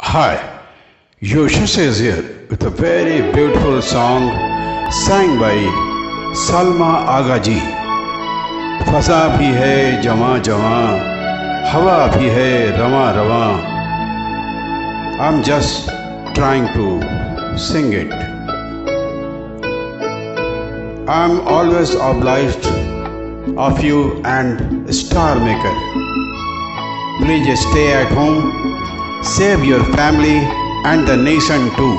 Hi, Yoshis is here with a very beautiful song sang by Salma Aga ji. फसा भी है जमा जमा हवा भी है रवा रवा I'm just trying to sing it. I'm always obliged of you and star maker. Please stay at home, save your family and the nation too.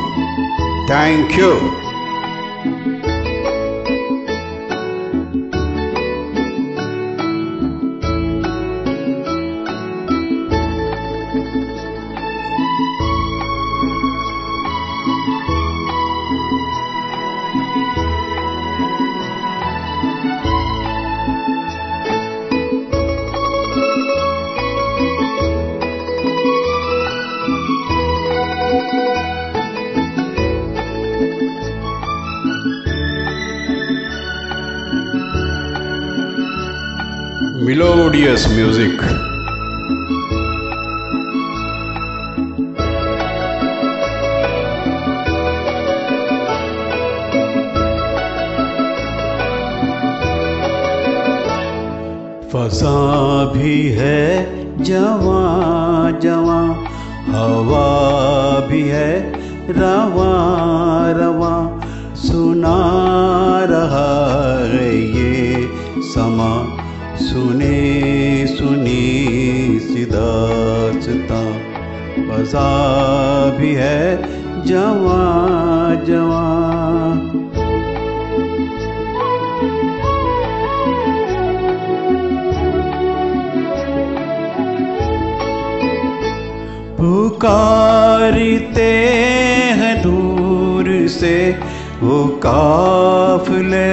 Thank you. Melodious music. फसा भी है जवा जवा हवा भी है रवा रवा सुना रहा सुने, सुनी सिदासता फसा भी है जवा जवा। पुकारते हैं दूर से वो काफले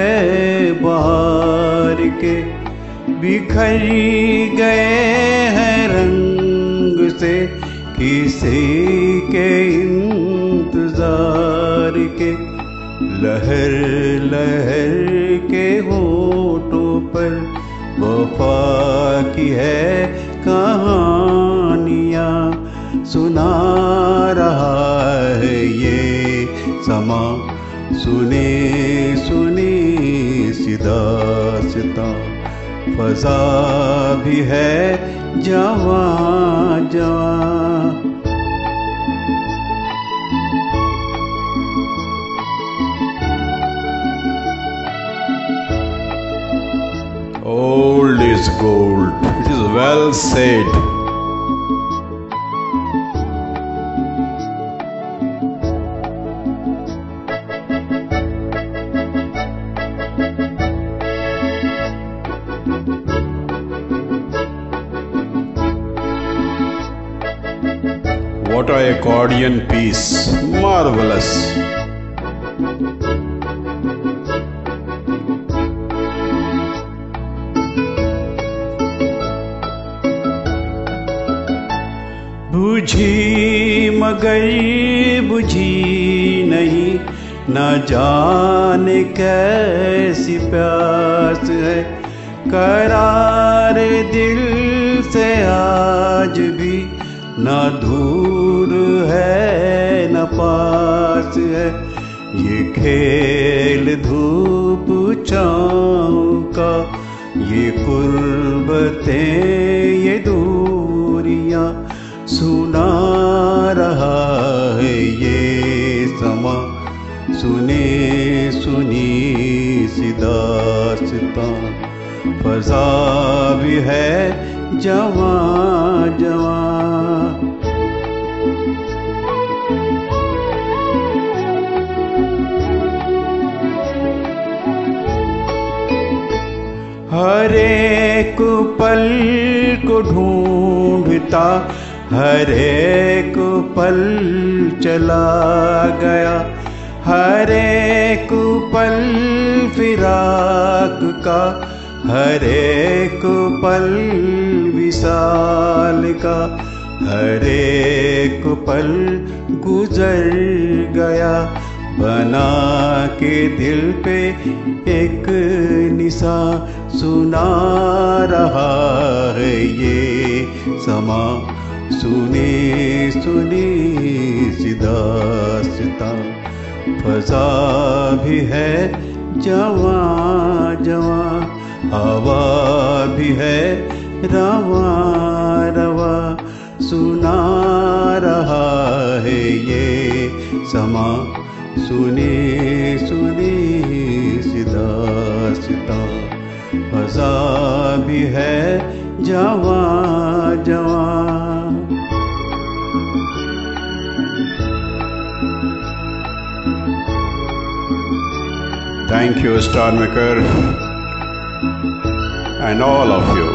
बाहर के। बिखर गए हैं रंग से किसी के इंतज़ार के। लहर लहर के होठों पर वफा की है कहानियाँ। सुना रहा है ये समा, सुने सुने सीधा सिता फसा भी है जवा जवा। Old is gold it is well said What a accordion piece. Marvelous. बुझी मगर बुझी नहीं, न जाने कैसी प्यास है करार दिल से आज भी न दूर है, न पास है। ये खेल धूप छाँव का, ये कुर्बतें, ये दूरियाँ। सुना रहा है ये समा, सुने, सुनी सिदासता फजा भी है, जवा जवा। हर एक पल को ढूंढता, हर एक पल चला गया। हर एक पल फिराक का, हर एक पल विशाल का, हर एक पल गुजर गया। बना के दिल पे एक निशा सुना रहा है ये समा। सुने सुने सीधा फजा भी है, जवा जवा। हवा भी है, रवा रवा। सुना रहा है ये समा। सुने सुने फजा भी है जवा जवा Thank you, Star Maker, and all of you.